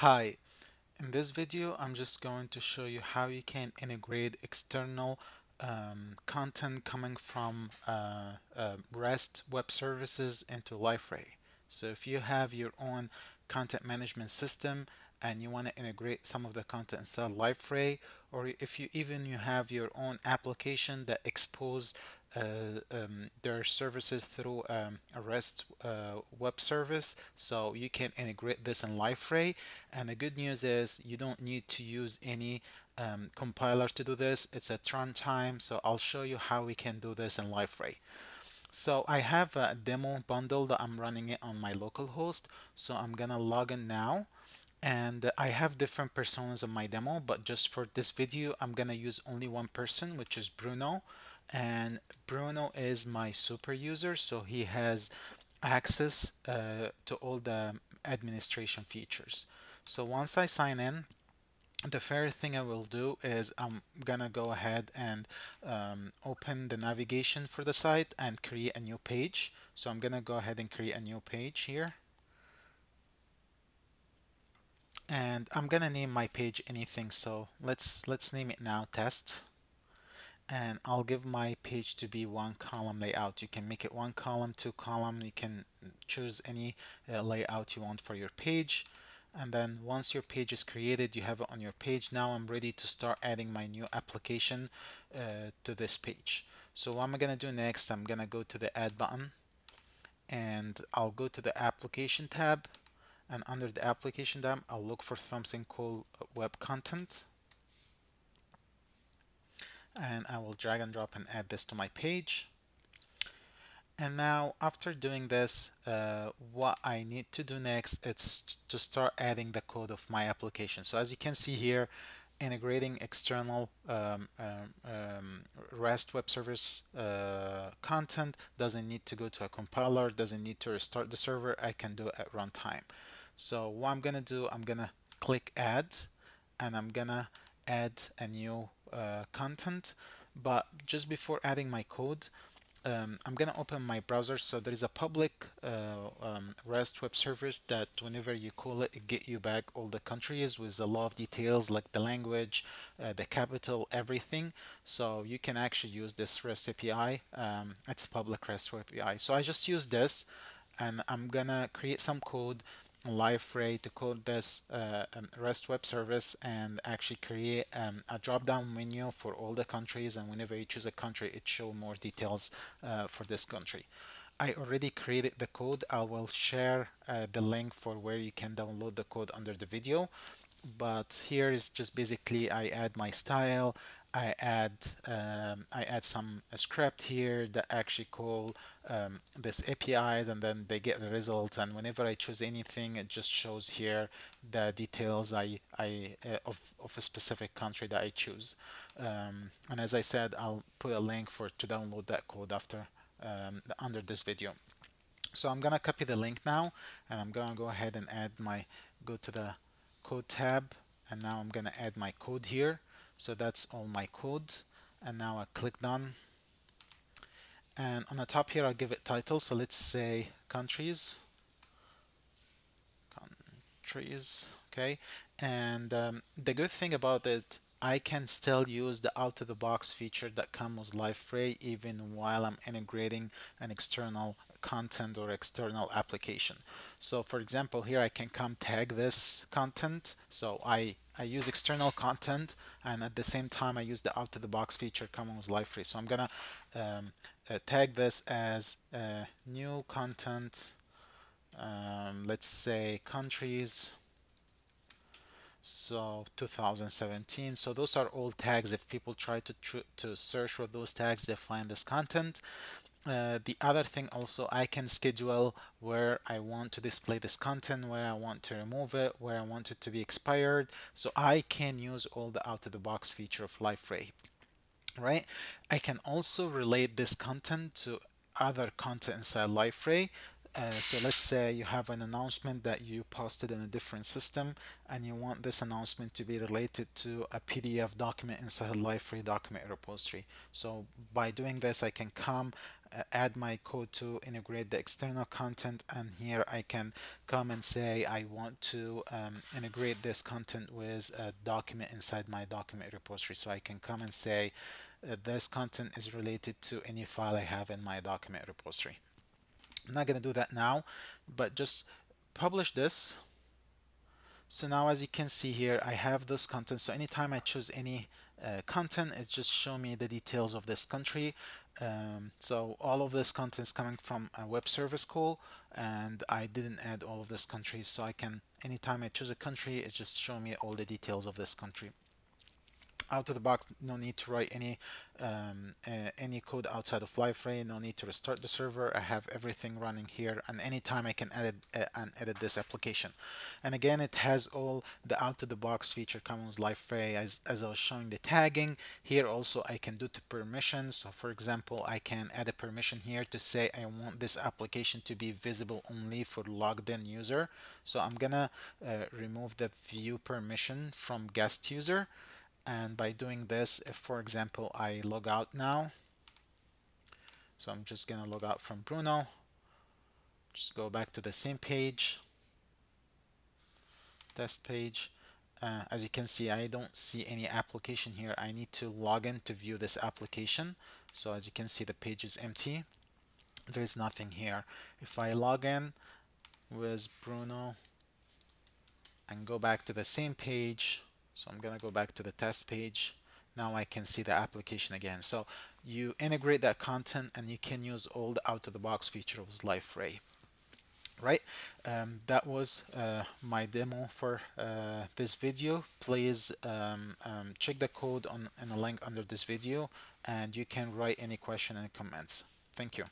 Hi, in this video I'm just going to show you how you can integrate external um, content coming from uh, uh, REST web services into Liferay. So if you have your own content management system and you want to integrate some of the content inside Liferay or if you even you have your own application that expose um, their services through um, a REST uh, web service so you can integrate this in Liferay and the good news is you don't need to use any um, compiler to do this. It's at runtime so I'll show you how we can do this in Liferay so I have a demo bundle that I'm running it on my local host so I'm gonna log in now. And I have different personas on my demo but just for this video I'm gonna use only one person which is Bruno and Bruno is my super user so he has access uh, to all the administration features. So once I sign in the first thing I will do is I'm gonna go ahead and um, open the navigation for the site and create a new page. So I'm gonna go ahead and create a new page here. And I'm gonna name my page anything. So let's let's name it now test and I'll give my page to be one column layout. You can make it one column two column. You can choose any uh, layout you want for your page. And then once your page is created you have it on your page. Now I'm ready to start adding my new application uh, to this page. So what I'm gonna do next I'm gonna go to the add button and I'll go to the application tab. And under the application tab I'll look for something called web content and I will drag and drop and add this to my page. And now after doing this uh, what I need to do next is to start adding the code of my application. So as you can see here integrating external um, um, um, REST web service uh, content doesn't need to go to a compiler doesn't need to restart the server. I can do it at runtime. So what I'm gonna do, I'm gonna click add and I'm gonna add a new uh, content. But just before adding my code, um, I'm gonna open my browser so there is a public uh, um, REST web service that whenever you call it, it get you back all the countries with a lot of details like the language, uh, the capital, everything. So you can actually use this REST API. Um, it's public REST API. So I just use this and I'm gonna create some code Liferay to code this uh, um, REST web service and actually create um, a drop-down menu for all the countries and whenever you choose a country it show more details uh, for this country. I already created the code. I will share uh, the link for where you can download the code under the video but here is just basically I add my style I add um, I add some script here that actually call um, this API and then they get the results. And whenever I choose anything it just shows here the details I, I uh, of, of a specific country that I choose. Um, and as I said I'll put a link for to download that code after um, under this video. So I'm gonna copy the link now and I'm gonna go ahead and add my go to the code tab and now I'm gonna add my code here. So that's all my codes. And now I click done and on the top here I'll give it title so let's say countries countries okay and um, the good thing about it I can still use the out-of-the-box feature that comes with Liferay even while I'm integrating an external content or external application. So for example, here I can come tag this content. So I I use external content and at the same time I use the out of the box feature coming with Liferay. So I'm gonna um, uh, tag this as uh, new content, um, let's say countries, so 2017 so those are all tags. If people try to to search for those tags they find this content uh, the other thing also I can schedule where I want to display this content where I want to remove it where I want it to be expired so I can use all the out-of-the-box feature of Liferay right I can also relate this content to other content inside Liferay uh, so let's say you have an announcement that you posted in a different system and you want this announcement to be related to a PDF document inside a Liferay document repository. So by doing this, I can come add my code to integrate the external content and here I can come and say I want to um, integrate this content with a document inside my document repository. So I can come and say uh, this content is related to any file I have in my document repository. I'm not going to do that now but just publish this. So now as you can see here I have this content so anytime I choose any uh, content it just show me the details of this country um, so all of this content is coming from a web service call and I didn't add all of this countries so I can anytime I choose a country it just show me all the details of this country out of the box no need to write any um, uh, any code outside of Liferay no need to restart the server. I have everything running here and anytime I can edit uh, and edit this application. And again it has all the out of the box feature comes Liferay as, as I was showing the tagging. Here also I can do the permissions so for example I can add a permission here to say I want this application to be visible only for logged in user. So I'm gonna uh, remove the view permission from guest user and by doing this if for example I log out now so I'm just gonna log out from Bruno just go back to the same page test page. Uh, as you can see I don't see any application here. I need to log in to view this application. So as you can see the page is empty. There is nothing here. If I log in with Bruno and go back to the same page so I'm going to go back to the test page. Now I can see the application again. So you integrate that content and you can use all the out-of-the-box features of Liferay. Right, um, that was uh, my demo for uh, this video. Please um, um, check the code on in a link under this video and you can write any question and comments. Thank you.